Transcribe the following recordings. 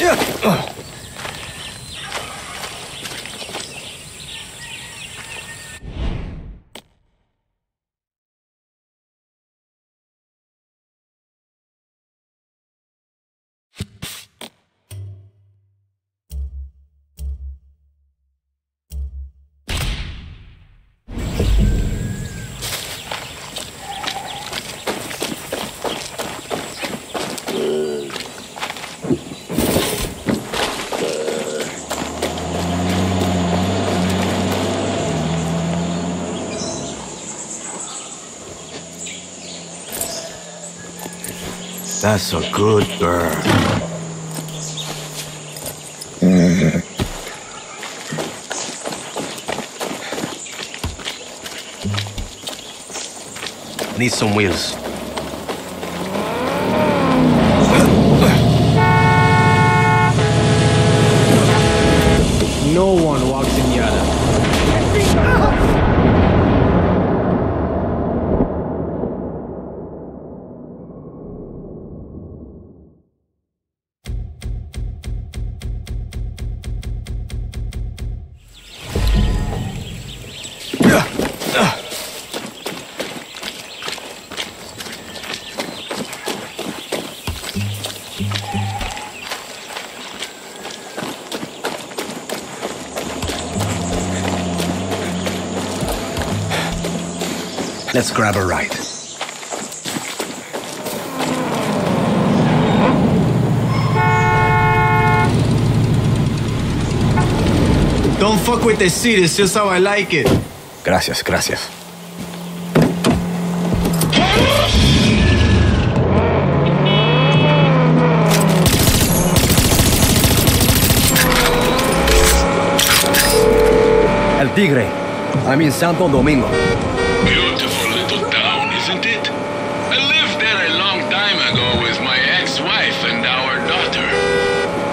Yeah. That's a good bird. Need some wheels. Let's grab a ride. Don't fuck with the seat, it's just how I like it. Gracias, gracias. El Tigre. I'm in Santo Domingo.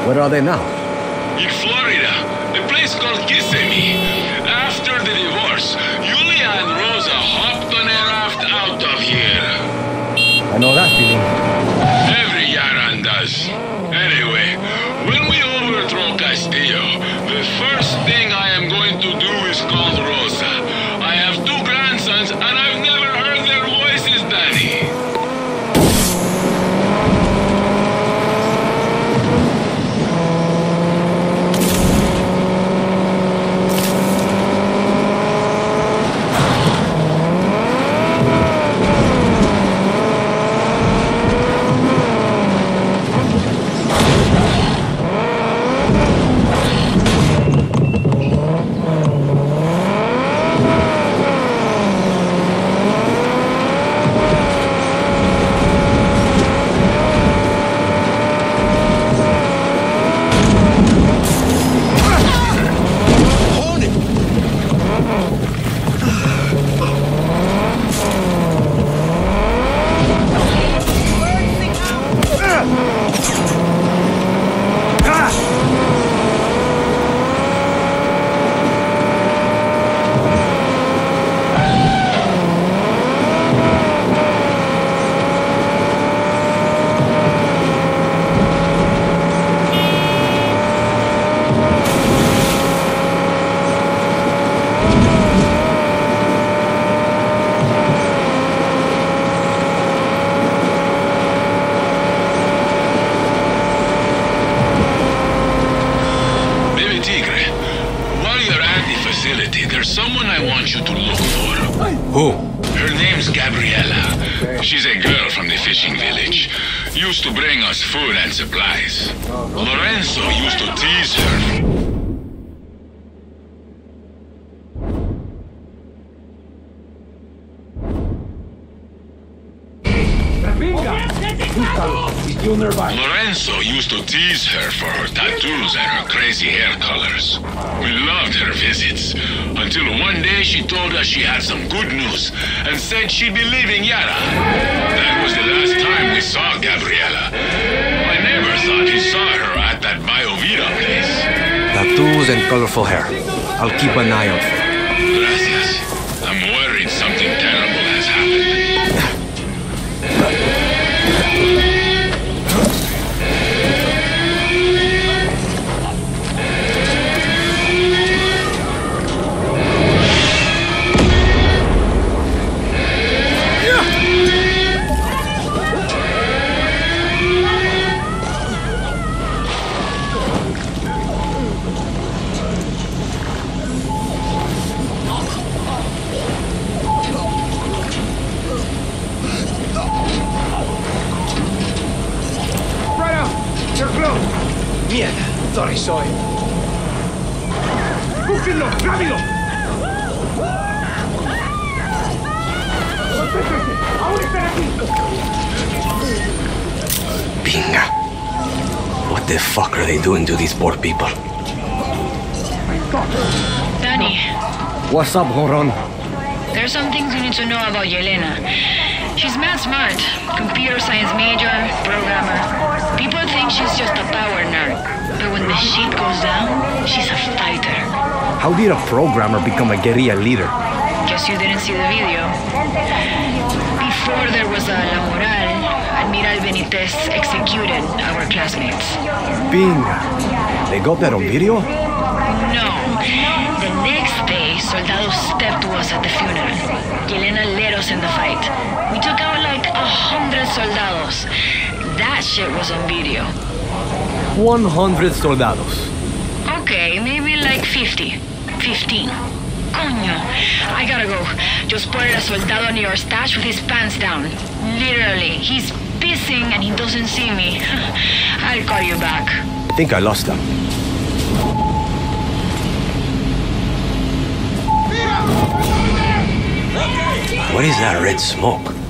Where are they now? In Florida, a place called Kissimmee. After the divorce, Julia and Rosa hopped on a raft out of here. I know that feeling. Every Yaran does. Tease her for her tattoos and her crazy hair colors. We loved her visits. Until one day she told us she had some good news and said she'd be leaving Yara. That was the last time we saw Gabriela. My neighbor thought he saw her at that Biovita place. Tattoos and colorful hair. I'll keep an eye out for her. Thought I saw him. ¡Búsquenlo! ¡Rápido! ¡Aún están aquí! Pinga. What the fuck are they doing to these poor people? Danny, What's up, Horon? there's some things you need to know about Yelena. She's mad smart. Computer science major, programmer. People think she's just a power nerd. But when the shit goes down, she's a fighter. How did a programmer become a guerrilla leader? Guess you didn't see the video. Before there was a La Moral, Admiral Benitez executed our classmates. Pinga. They got that on video? No. The next day, soldados stepped to us at the funeral. Yelena led us in the fight. We took out like a hundred soldados. That shit was on video. 100 soldados. Okay, maybe like 50. 15. Coño. I gotta go. Just spotted a soldado near our stash with his pants down. Literally. He's pissing and he doesn't see me. I'll call you back. I think I lost them. What is that red smoke?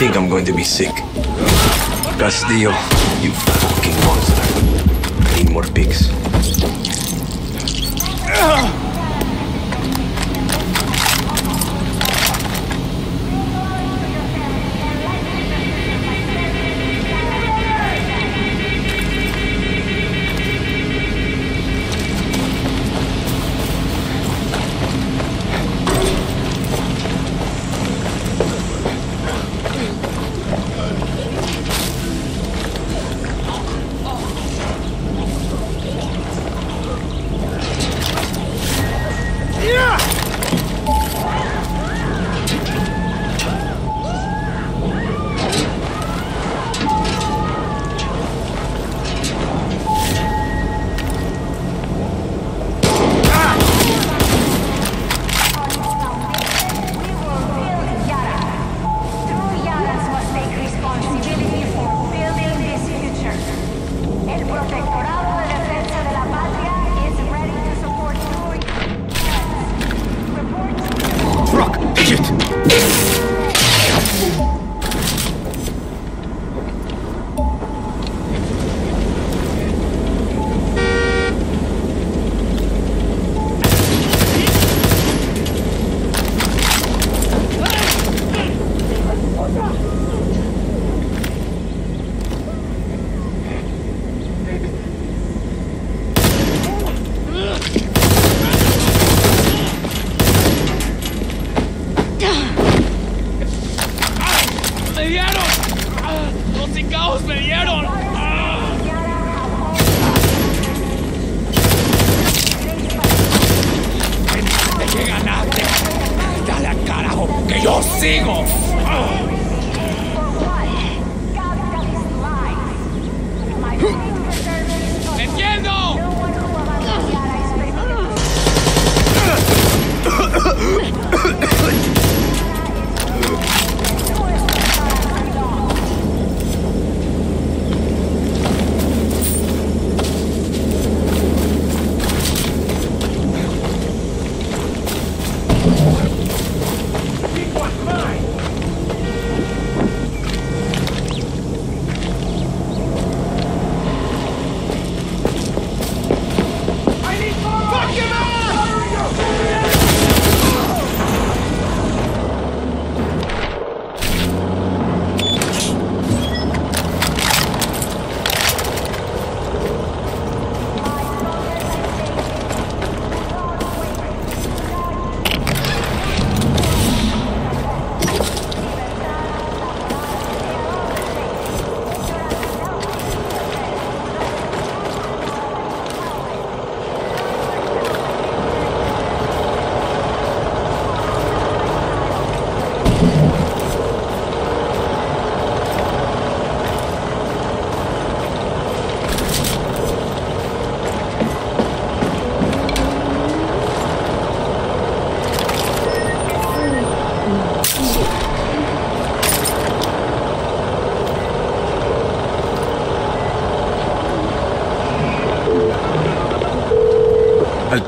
Think I'm going to be sick. Castillo, you fucking monster. I need more pigs.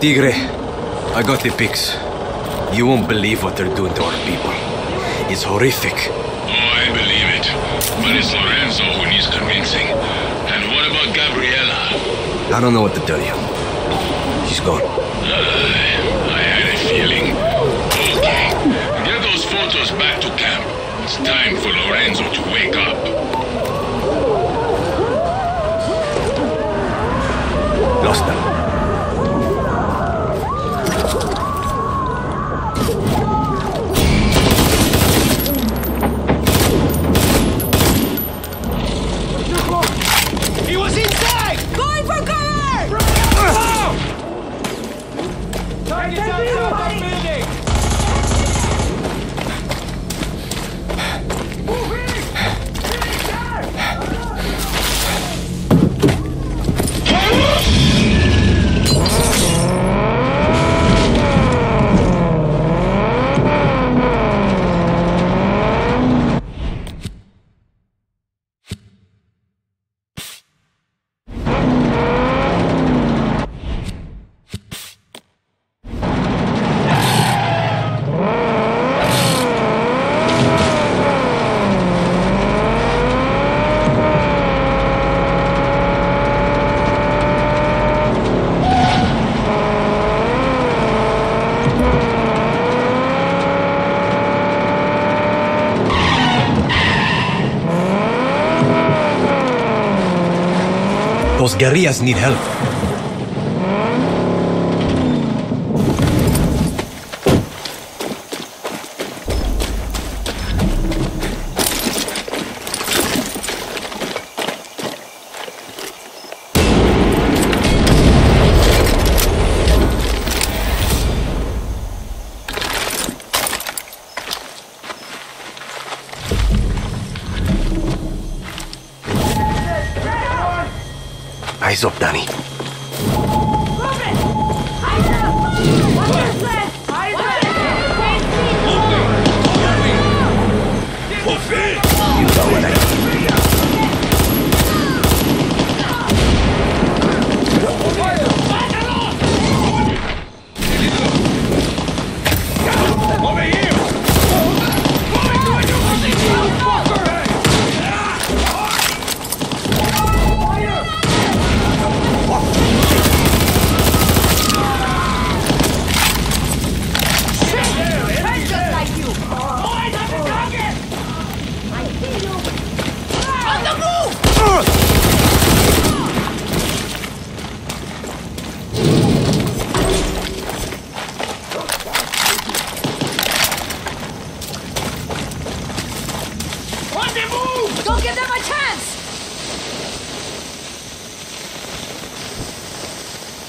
Tigre, I got the pics. You won't believe what they're doing to our people. It's horrific. Oh, I believe it. But it's Lorenzo who needs convincing. And what about Gabriella? I don't know what to tell you. She's gone. I had a feeling. Okay. Get those photos back to camp. It's time for Lorenzo to wake up. Lost them. Those guerrillas need help.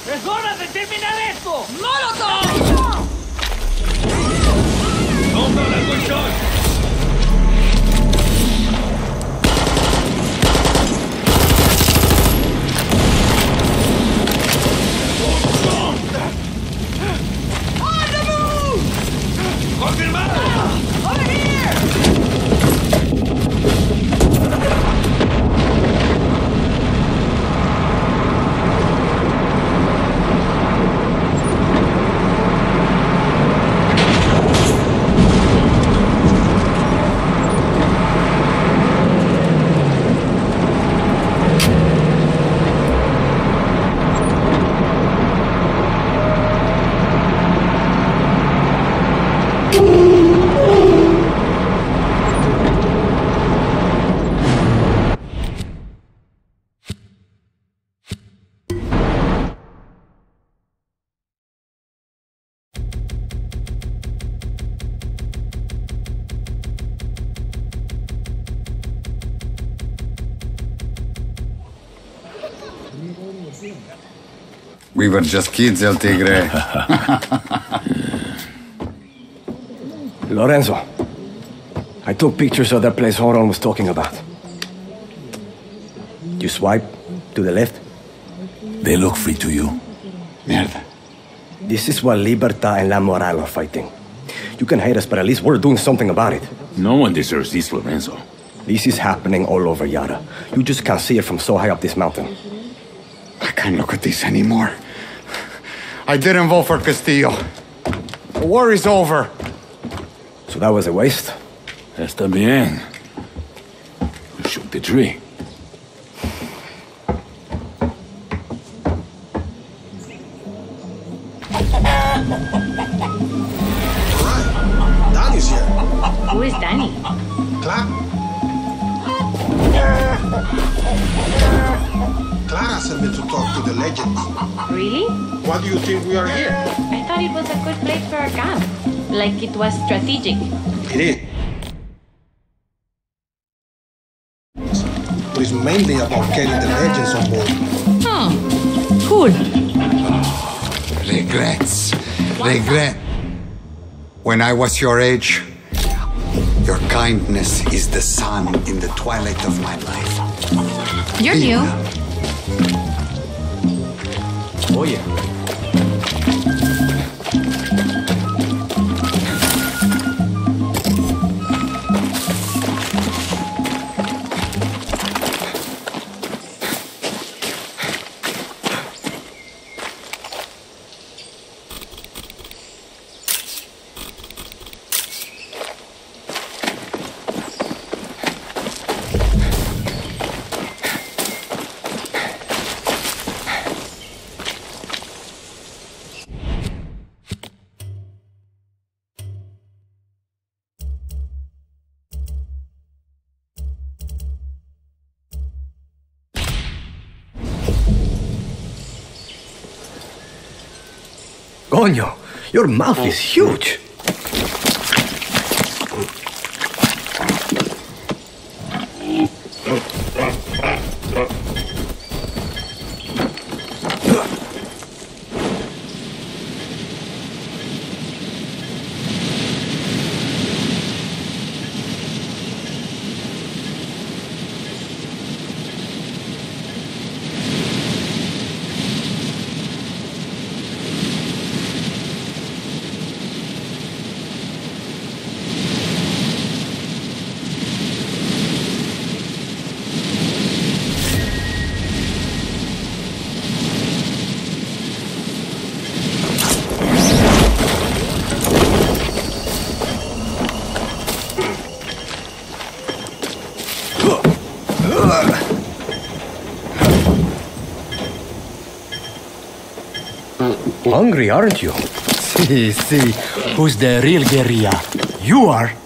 ¡Es hora de terminar esto! ¡Molotov! ¡Toma la cuestión! ¡Confirmado! Ah, ¡Over here! Were just kids, El Tigre. Lorenzo, I took pictures of that place Horon was talking about. You swipe to the left. They look free to you. Mierda. This is what Libertad and La Moral are fighting. You can hate us, but at least we're doing something about it. No one deserves this, Lorenzo. This is happening all over Yara. You just can't see it from so high up this mountain. I can't look at this anymore. I didn't vote for Castillo. The war is over. So that was a waste? Está bien. You shoot the tree. Legends. Really? Why do you think we are here? I thought it was a good place for a camp. Like it was strategic. It is. But it's mainly about getting the legends on board. Oh, cool. Regrets. Regret. When I was your age, your kindness is the sun in the twilight of my life. You're new. Oye. Coño, your mouth is oh, huge. Hungry, aren't you? See, see, who's the real guerrilla? You are.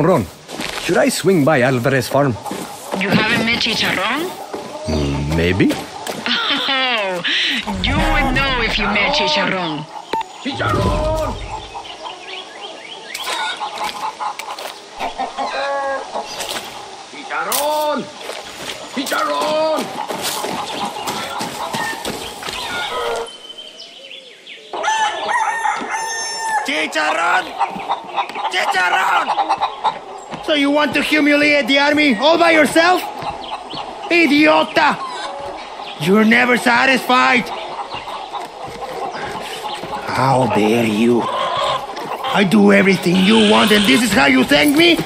Oh, Ron, should I swing by Alvarez Farm? You haven't met Chicharron? Mm, maybe. Oh, you would know if you met Chicharron. ¡Chicharrón! ¡Chicharrón! ¡Chicharrón! Chicharron! Chicharron! So you want to humiliate the army all by yourself? Idiota! You're never satisfied! How dare you? I do everything you want and this is how you thank me?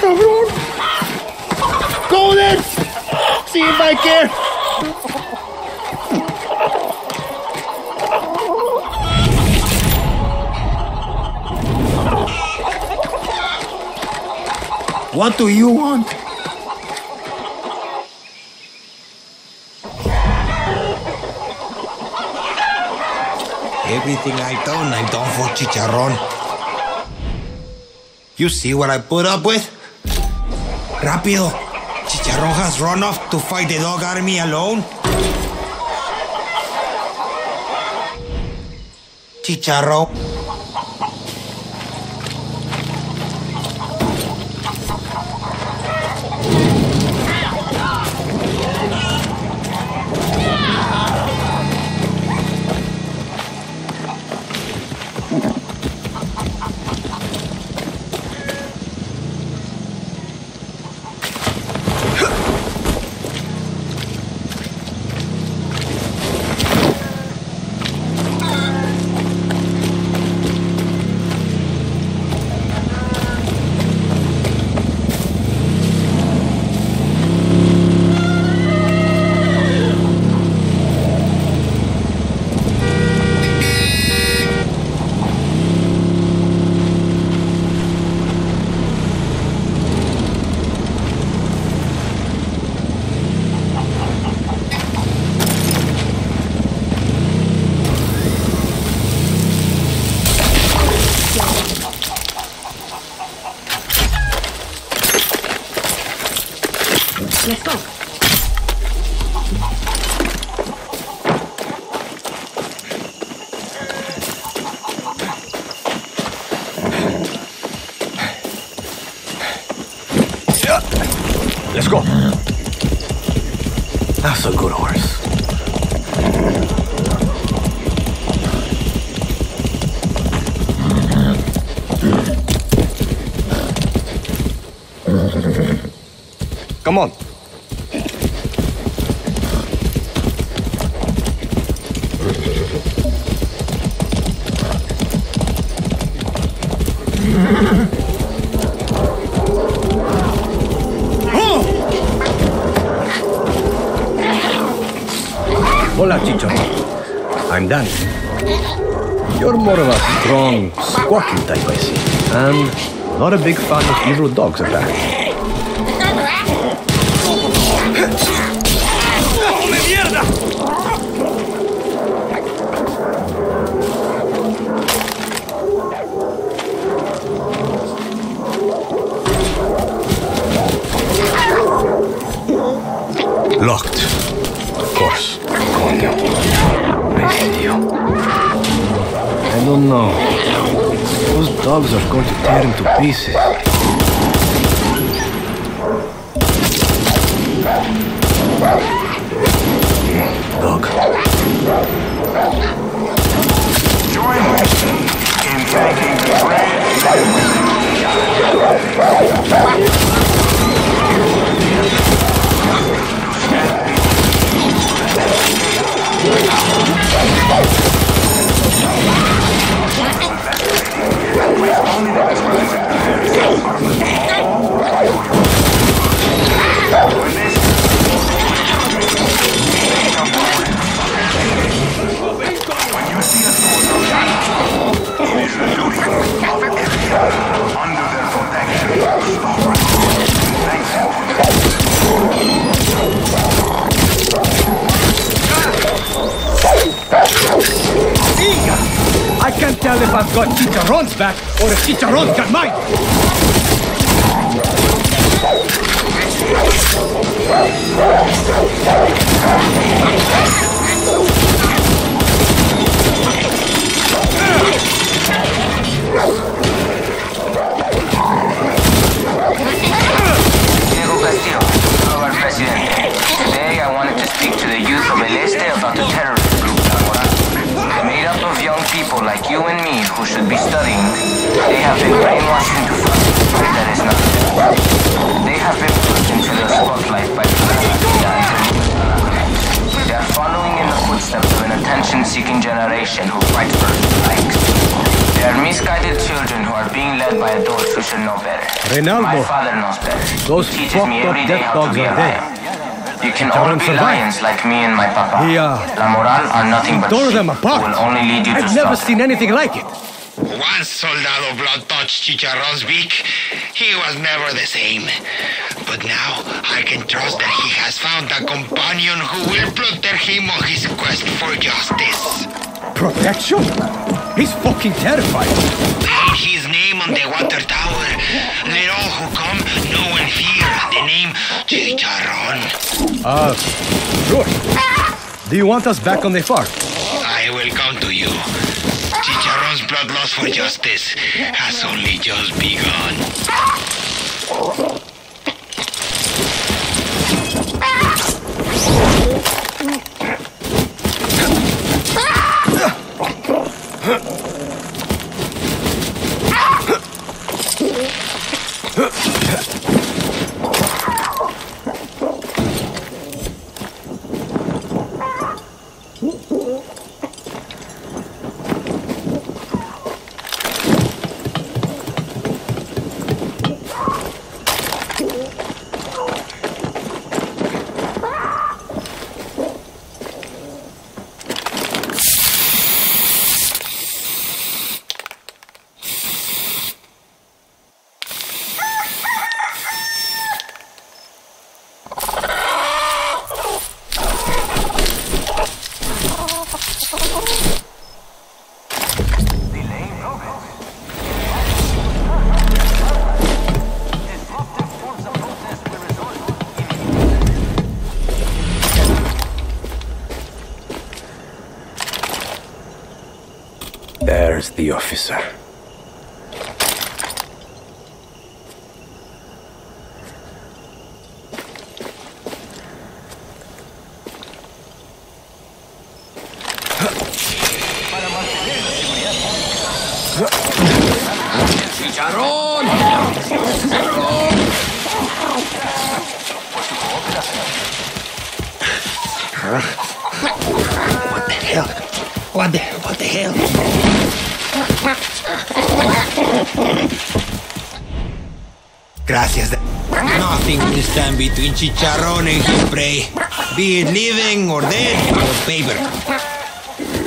Cabrón! Go then! See if I care! What do you want? Everything I've done, I've done for Chicharron. You see what I put up with? Rápido! Chicharron has run off to fight the dog army alone. Chicharro. Let's go. That's a good horse. Come on. Danny. You're more of a strong, squawky type, I see. And not a big fan of evil dogs, apparently. Those are going to tear him to pieces. Like me and my papa. He, uh, La Moral are nothing but Tore sheep them apart. who will only lead you to I've never slaughter. seen anything like it. Once Soldado Blood touched Chicharron's beak, he was never the same. But now I can trust that he has found a companion who will protect him on his quest for justice. Protection? He's fucking terrified. Paint his name on the water tower. Let all who come know and fear the name Chicharron. Uh, sure. Do you want us back on the farm? I will come to you. Chicharron's bloodlust for justice has only just begun. There's the officer. ¡Chicharrón! What the hell? What the what the hell? Gracias. Nothing will stand between Chicharrón and his prey. Be it living or dead or paper.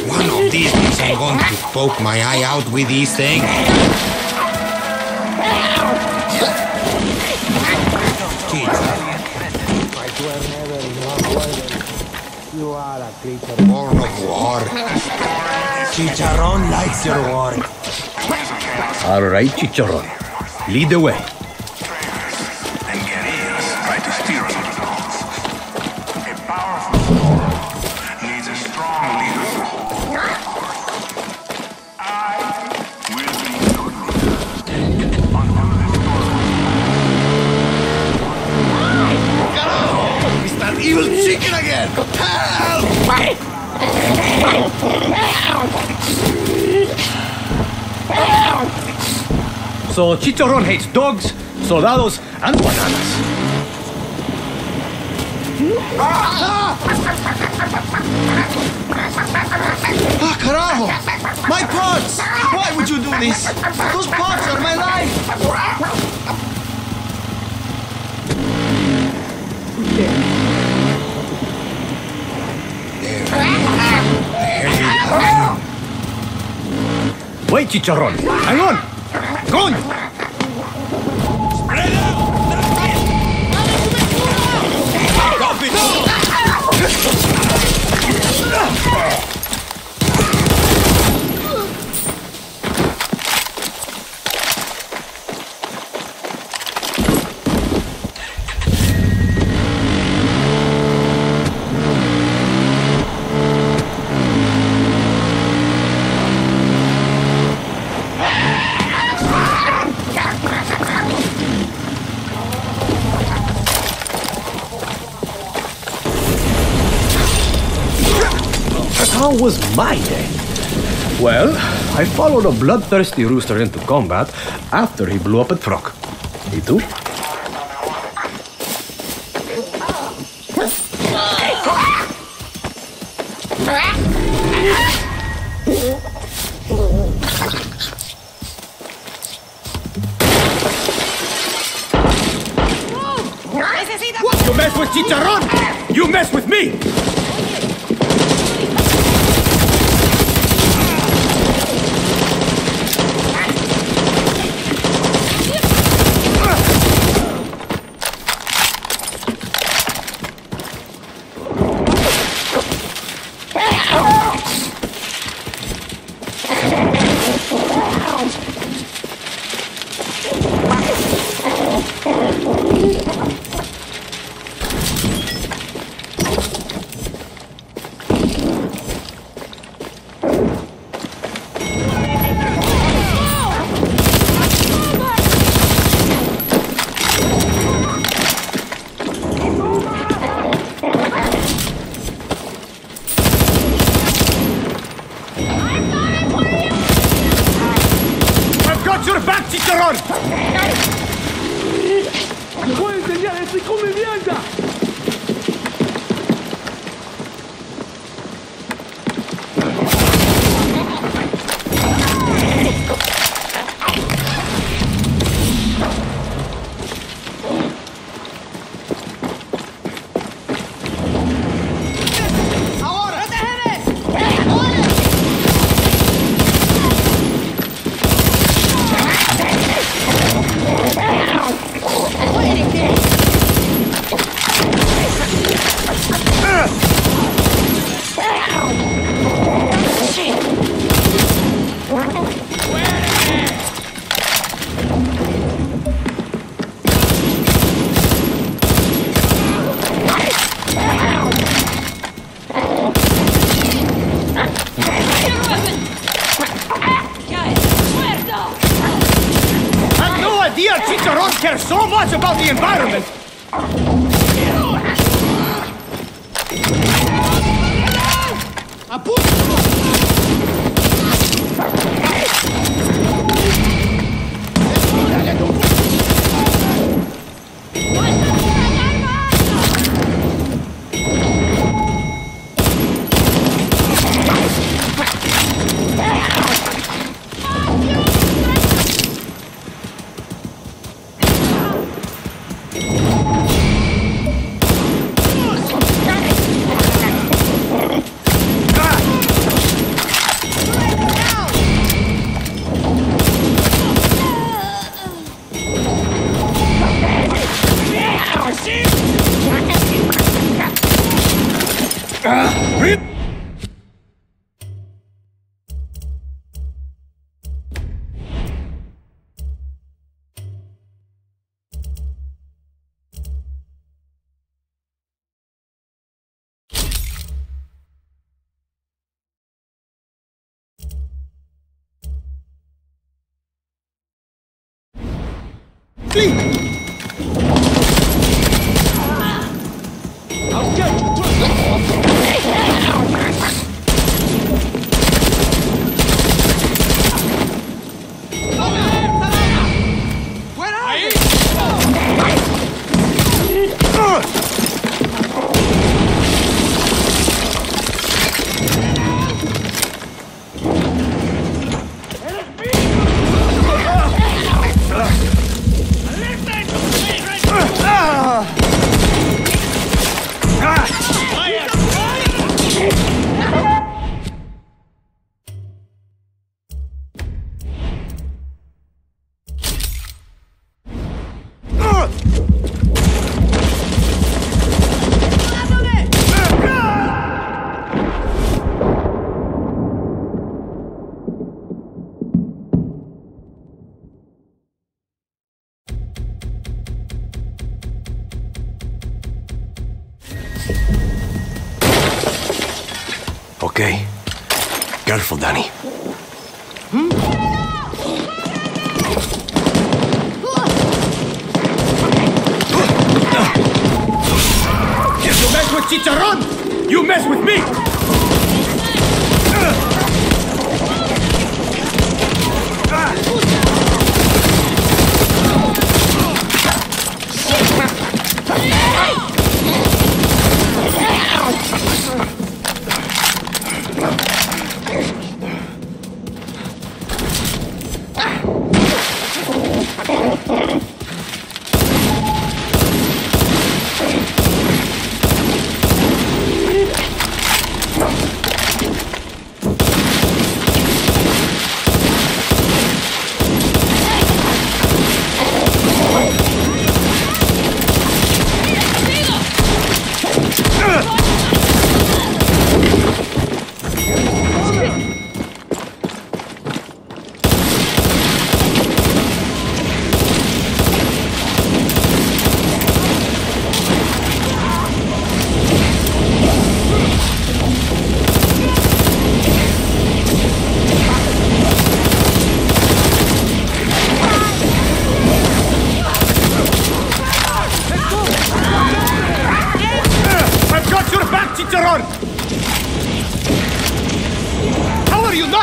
One of these days I'm going to poke my eye out with this thing. You are a creature. Born of war. Chicharrón likes your war. All right, Chicharron. Lead the way. Chicharron hates dogs, soldados, and bananas. Ah, carajo! My pots! Why would you do this? Those pots are my life! Wait, Chicharron. Hang on. 干他 my day. Well, I followed a bloodthirsty rooster into combat after he blew up a truck. Me too.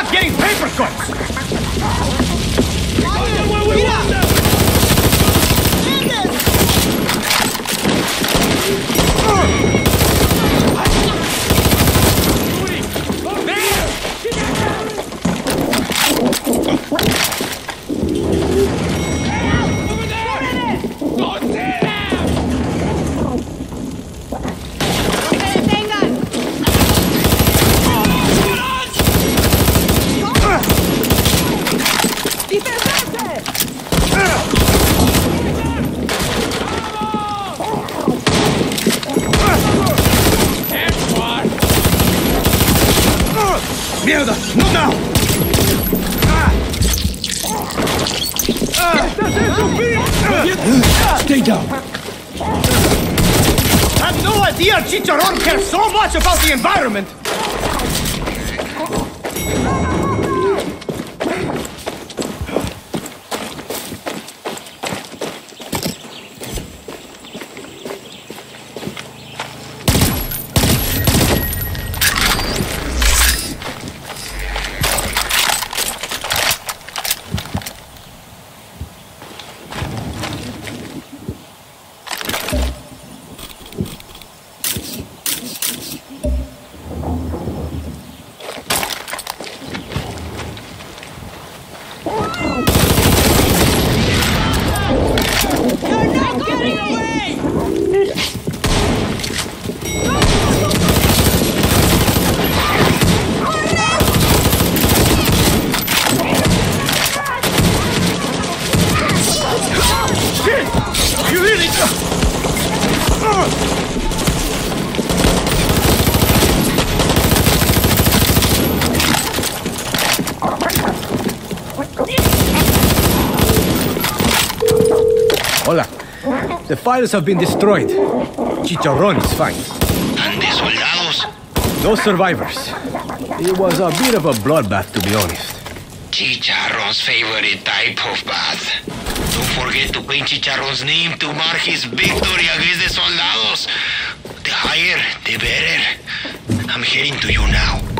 not getting paper cuts! Much about the environment. Files have been destroyed. Chicharron is fine. And the soldados? No survivors. It was a bit of a bloodbath, to be honest. Chicharron's favorite type of bath. Don't forget to paint Chicharron's name to mark his victory against the soldados. The higher, the better. I'm heading to you now.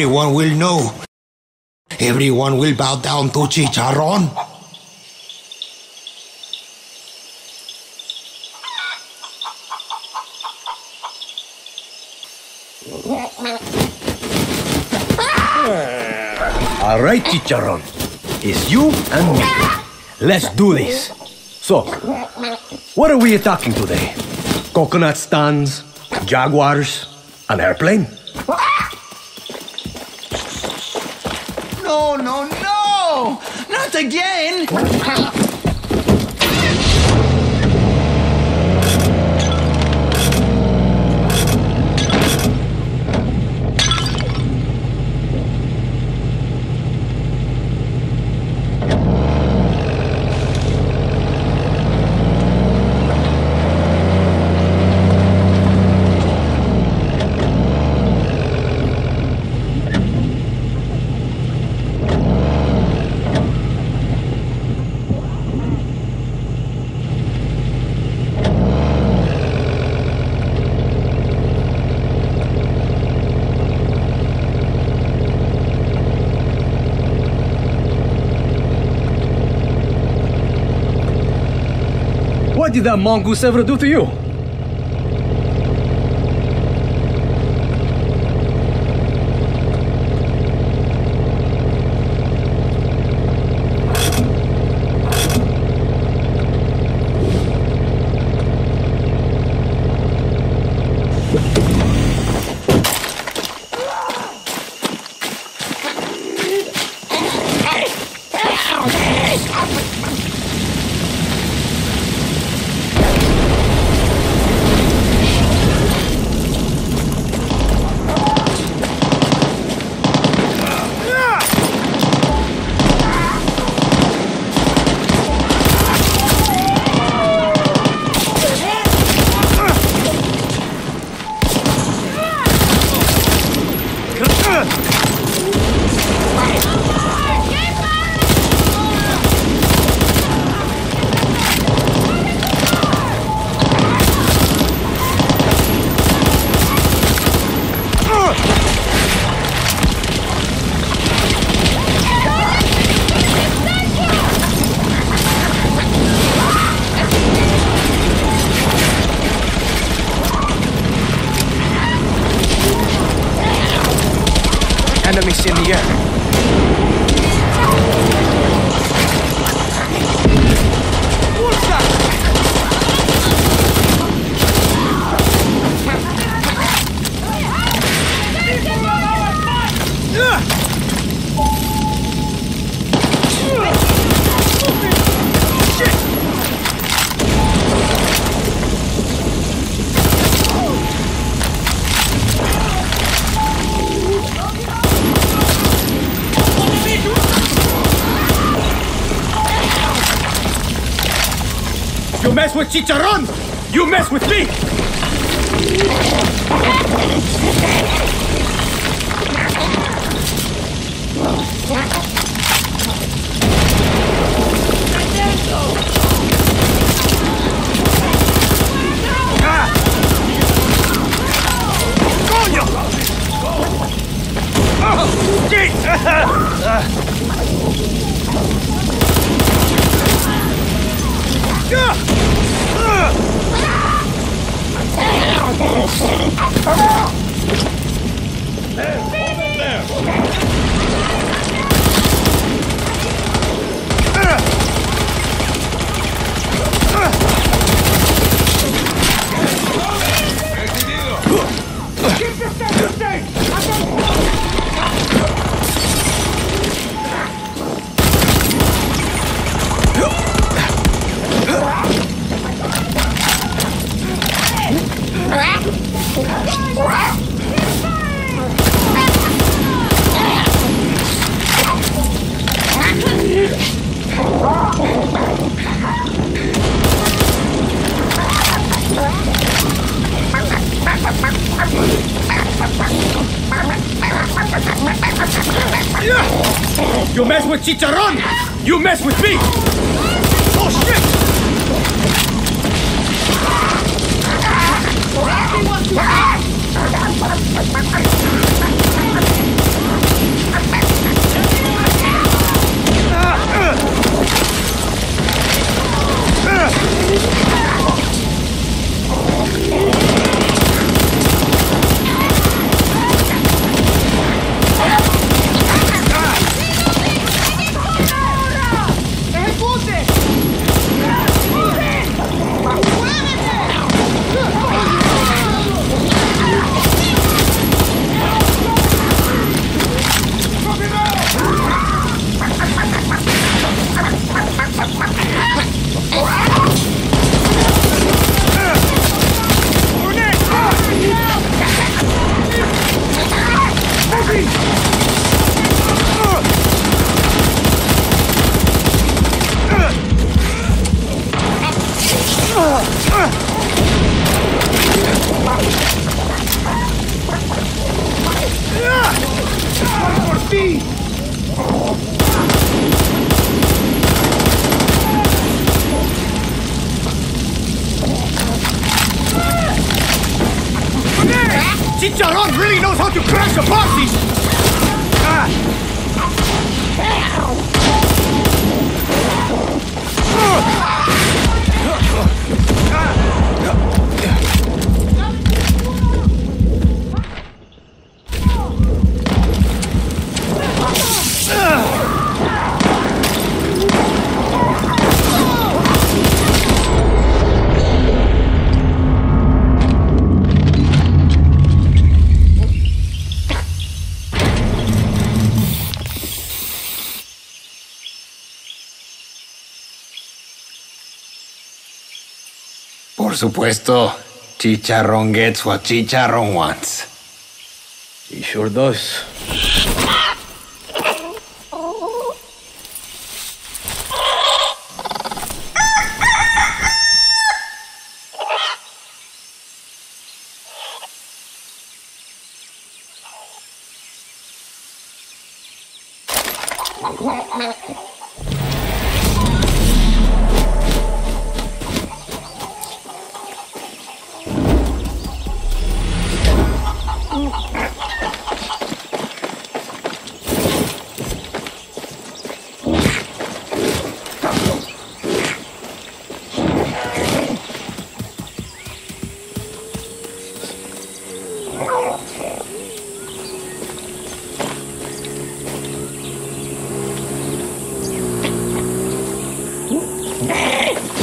Everyone will know. Everyone will bow down to Chicharron. All right, Chicharron. It's you and me. Let's do this. So, what are we attacking today? Coconut stands, jaguars, an airplane? Not did that mongoose ever do to you? You mess with Chicharron, you mess with me. ¡Oh, shit! Keep your face! I'm going You mess with Chicharron, you mess with me. Oh shit! Chicharron supuesto, Chicharron gets what Chicharron wants. He sure does.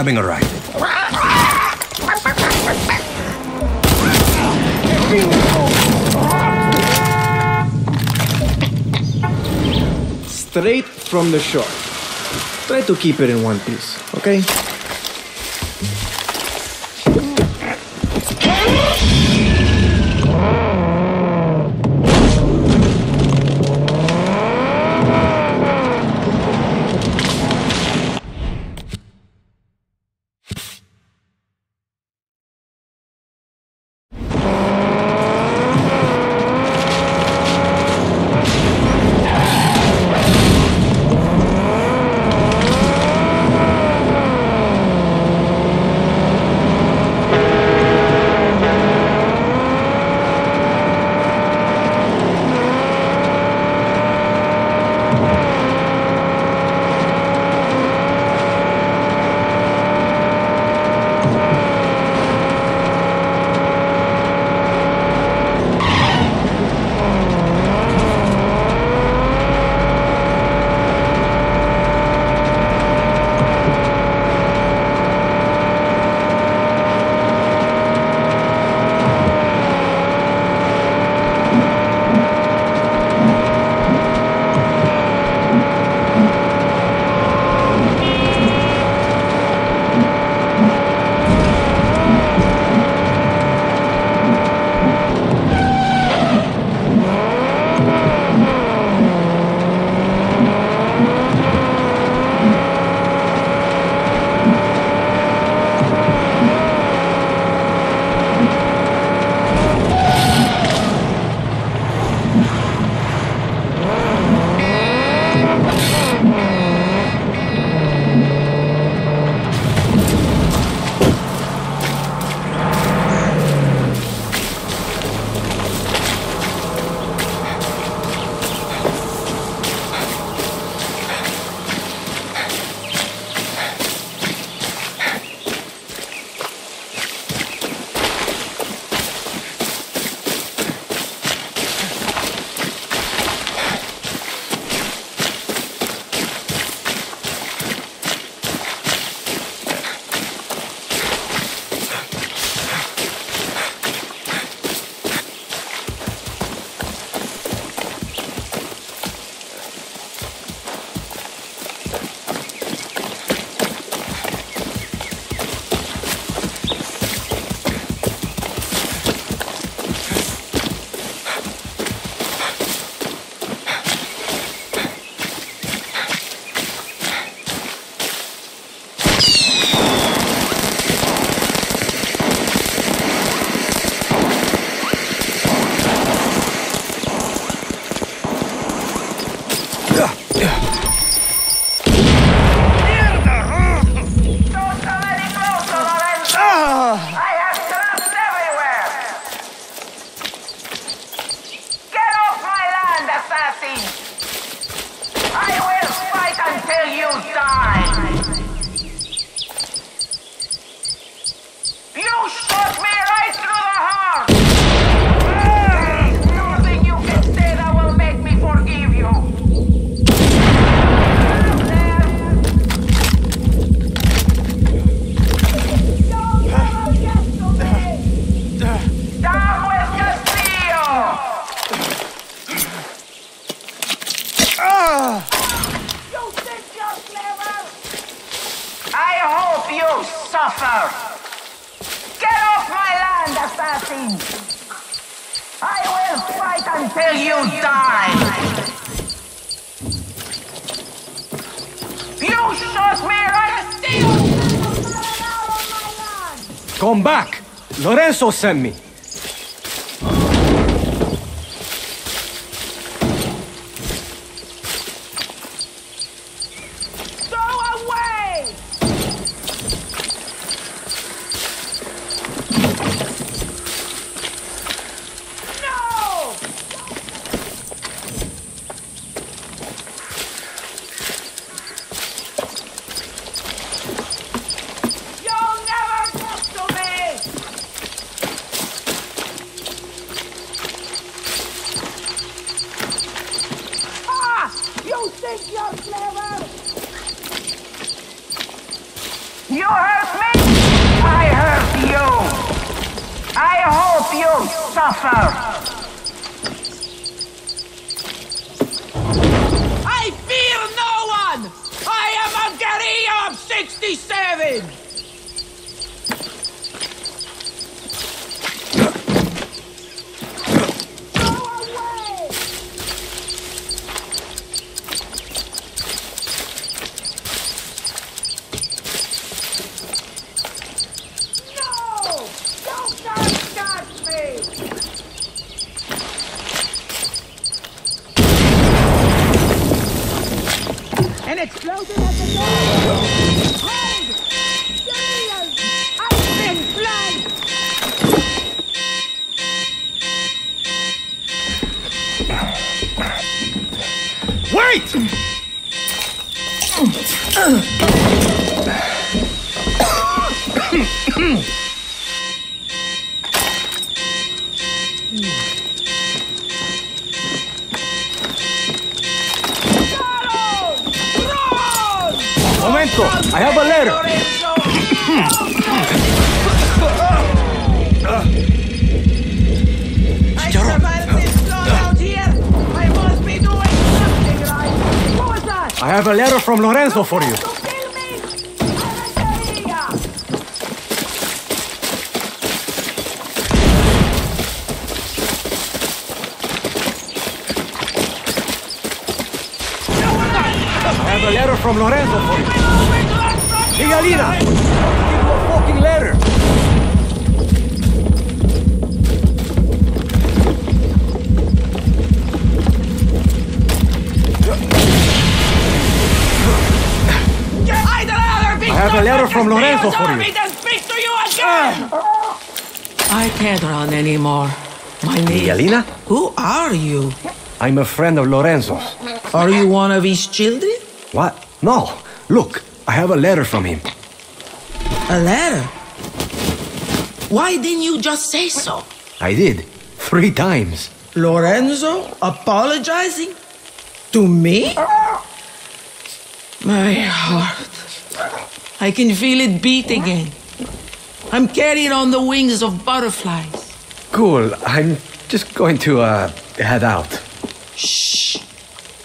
Grabbing a. Straight from the shore. Try to keep it in one piece, okay? You suffer! Get off my land, assassin! I will fight until you die! You shot me right at steel! Come back! Lorenzo sent me! I have a letter! I survived this storm out here! I must be doing something right! Who was that? I have a letter from Lorenzo for you. From Lorenzo for you. Miguelina! Give you a fucking letter! I have a letter from Lorenzo for you. speak to you again! I can't run anymore. My name. Miguelina? Who are you? I'm a friend of Lorenzo's. Are you one of his children? What? No. Look, I have a letter from him. A letter? Why didn't you just say so? I did. Three times. Lorenzo apologizing? To me? My heart. I can feel it beat again. I'm carried on the wings of butterflies. Cool. I'm just going to, uh, head out. Shh.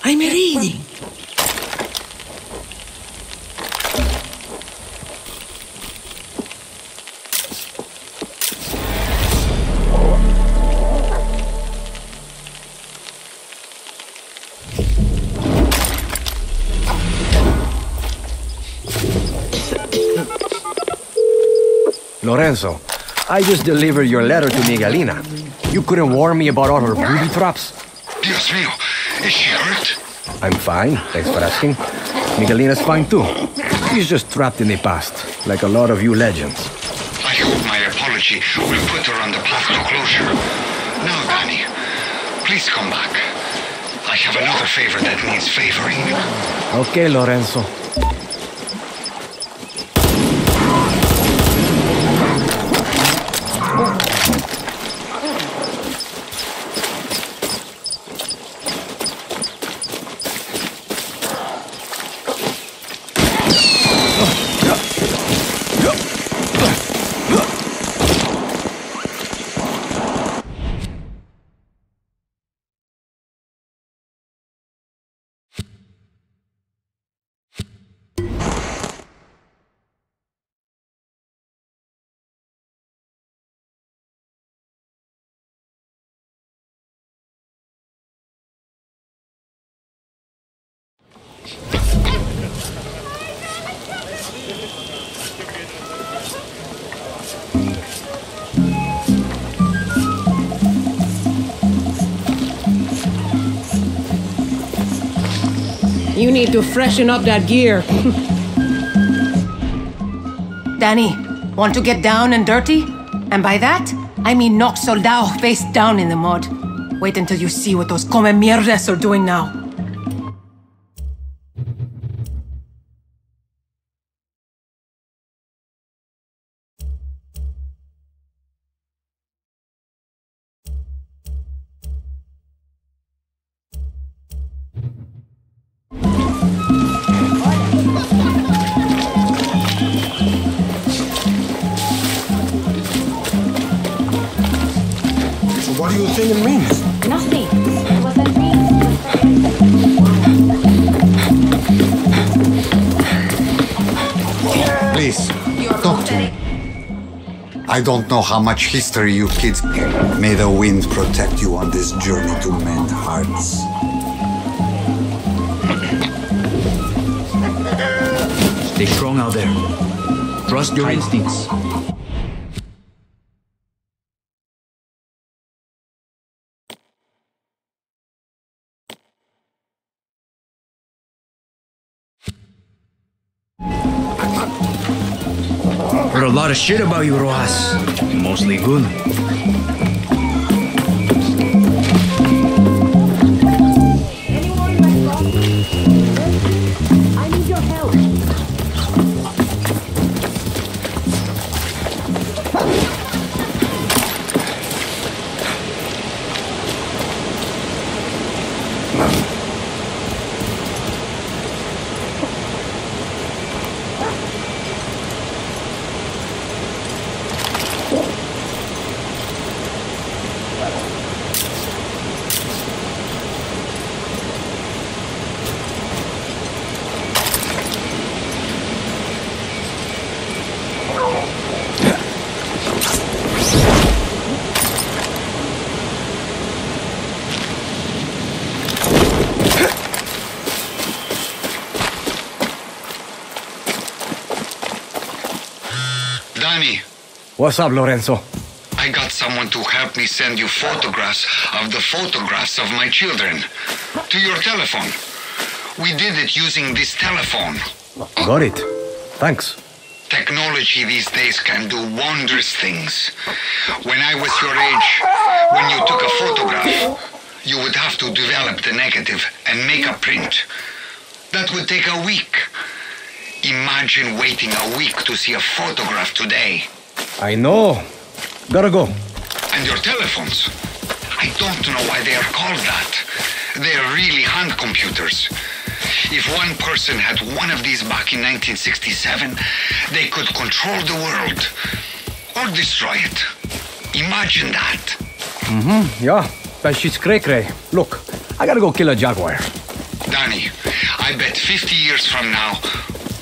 I'm reading. Lorenzo, I just delivered your letter to Miguelina. You couldn't warn me about all her booby traps? Dios mío, is she hurt? I'm fine, thanks for asking. Miguelina's fine too. She's just trapped in the past, like a lot of you legends. I hope my apology will put her on the path to closure. Now, Dani, please come back. I have another favor that needs favoring. Okay, Lorenzo. Need to freshen up that gear. Dani, want to get down and dirty? And by that, I mean knock Soldado face down in the mud. Wait until you see what those come mierdas are doing now. I don't know how much history you kids. May the wind protect you on this journey to mend hearts. Stay strong out there. Trust your instincts. Lot of shit about you, Rojas. Mostly good. What's up, Lorenzo? I got someone to help me send you photographs of the photographs of my children to your telephone. We did it using this telephone. Got it. Thanks. Technology these days can do wondrous things. When I was your age, when you took a photograph, you would have to develop the negative and make a print. That would take a week. Imagine waiting a week to see a photograph today. I know. Gotta go. And your telephones. I don't know why they are called that. They're really hand computers. If one person had one of these back in 1967, they could control the world or destroy it. Imagine that. Mm-hmm. Yeah. That shit's cray cray. Look, I gotta go kill a jaguar. Dani, I bet 50 years from now,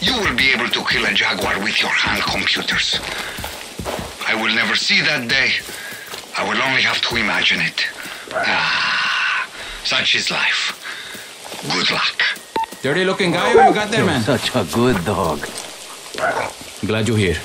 you will be able to kill a jaguar with your hand computers. I will never see that day. I will only have to imagine it. Ah, such is life. Good luck. Dirty looking guy what you got there, man? Such a good dog. Glad you're here.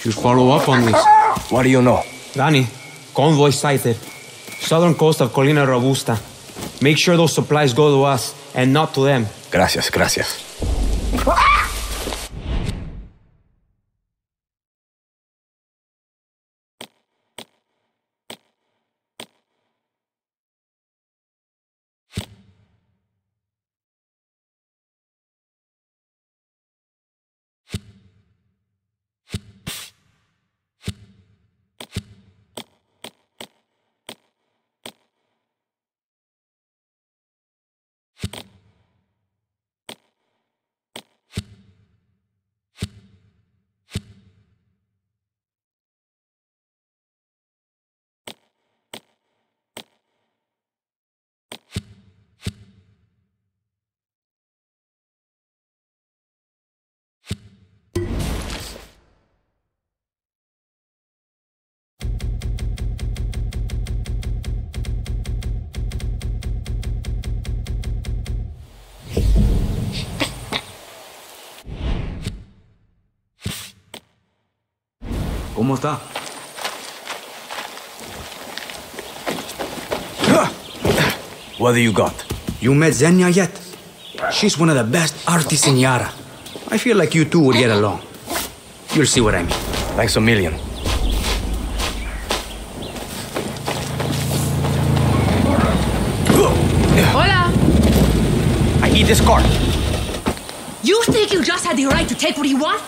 Should follow up on this. What do you know? Dani, convoy sighted. Southern coast of Colina Robusta. Make sure those supplies go to us and not to them. Gracias, gracias. ¿Cómo está? What do you got? You met Zenya yet? She's one of the best artists in Yara. I feel like you two would get along. You'll see what I mean. Thanks a million. Hola! I need this car. You think you just had the right to take what you want?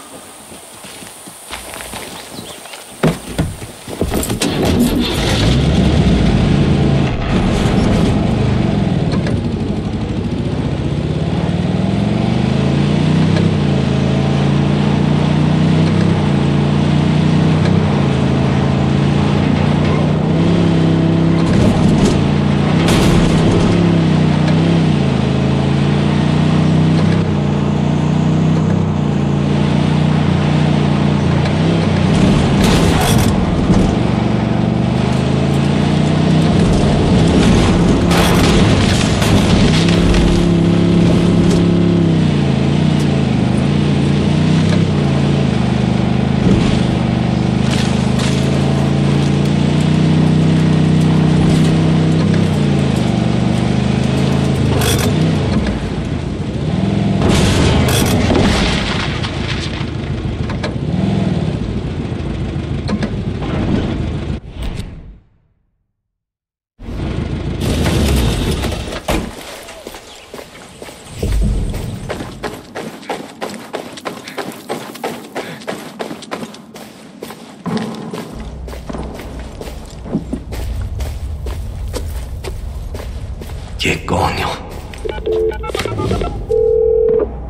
¿Qué coño?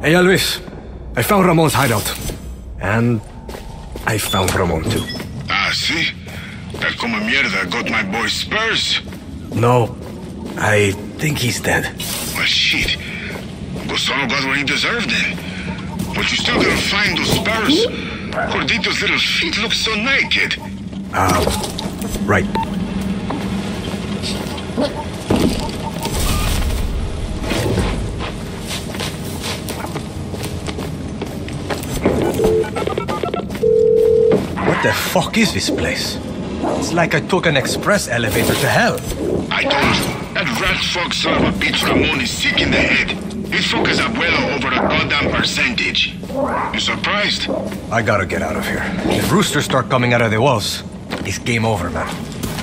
Hey, Elvis. I found Ramon's hideout. And I found Ramon too. Ah, see? That come mierda got my boy Spurs. No, I think he's dead. Well, shit. Gosolo got what he deserved then. But you still gotta find those Spurs. Gordito's little feet look so naked. Uh, right. Fuck is this place? It's like I took an express elevator to hell. I told you, that rat fuck son of a bitch Ramon is sick in the head. He's focused Abuelo over a goddamn percentage. You surprised? I gotta get out of here. If roosters start coming out of the walls, it's game over, man.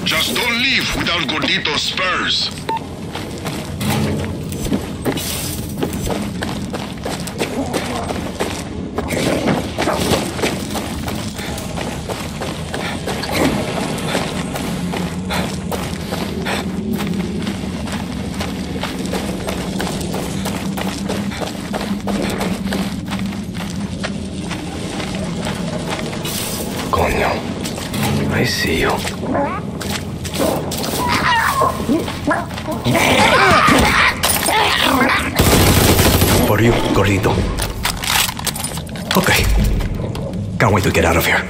Just don't leave without Gordito's spurs. For you, Gordito. Okay. Can't wait to get out of here.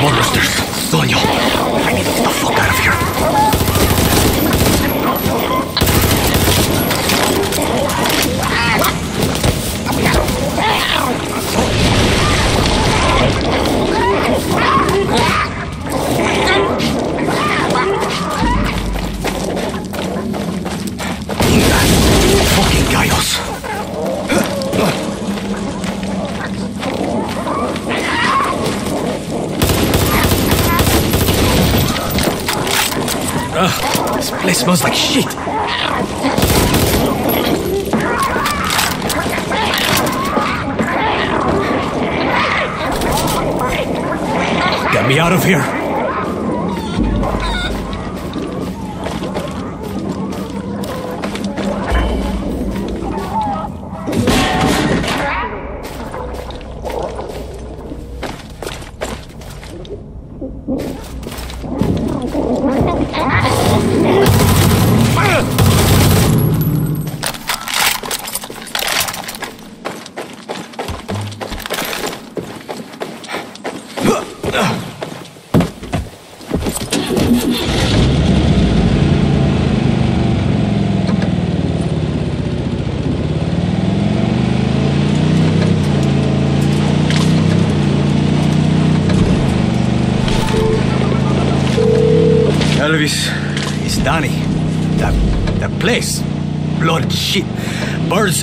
More roosters. Soño. I need to get the fuck out of here. Place smells like shit. Get me out of here.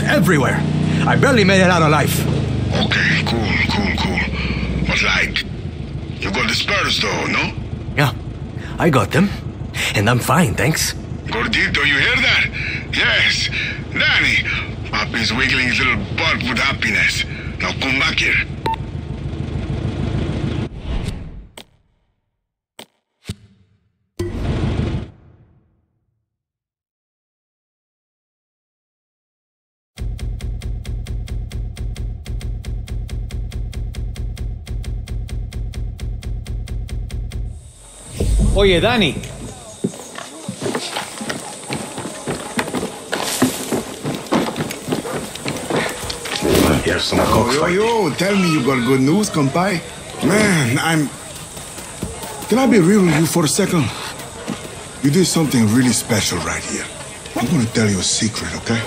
Everywhere. I barely made it out alive. Okay, cool, cool, cool. But like, you got the spurs though, no? Yeah, I got them. And I'm fine, thanks. Gordito, you hear that? Yes. Dani, Papi's wiggling his little butt with happiness. Now come back here. Oye, Dani. Here's some Yo, yo, yo, tell me you got good news, compai. Man, I'm... Can I be real with you for a second? You did something really special right here. I'm gonna tell you a secret, okay?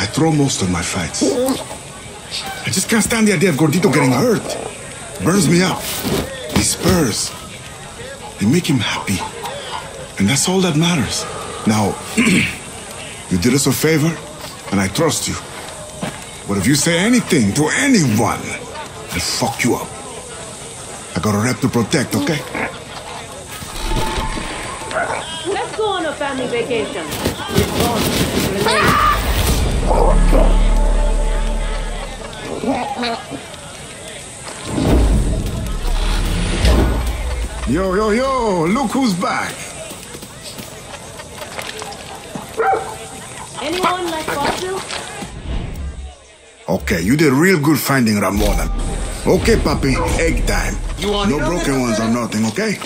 I throw most of my fights. I just can't stand the idea of Gordito getting hurt. Burns me up. Spurs, they make him happy. And that's all that matters. Now, you did us a favor, and I trust you. But if you say anything to anyone, I'll fuck you up. I got a rep to protect, okay? Let's go on a family vacation. Yo, yo, yo, look who's back. Anyone like Basil? Okay, you did real good finding Ramona. Okay, papi, egg time. You want no broken ones or nothing, okay?